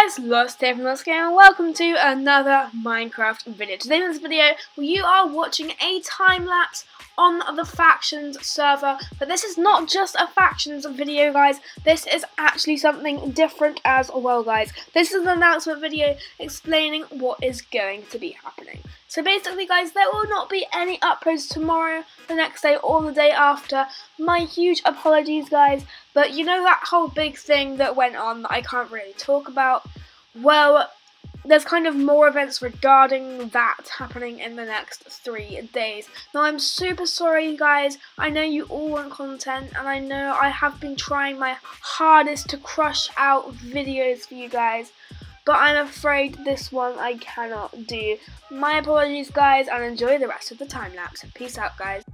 guys, Lost here from Lost Game and welcome to another Minecraft video. Today in this video, you are watching a time-lapse on the Factions server, but this is not just a Factions video guys, this is actually something different as well guys. This is an announcement video explaining what is going to be happening. So basically guys, there will not be any uploads tomorrow, the next day or the day after. My huge apologies guys, but you know that whole big thing that went on that I can't really talk about? Well, there's kind of more events regarding that happening in the next three days. Now, I'm super sorry, guys. I know you all want content, and I know I have been trying my hardest to crush out videos for you guys but I'm afraid this one I cannot do. My apologies guys and enjoy the rest of the time lapse. Peace out guys.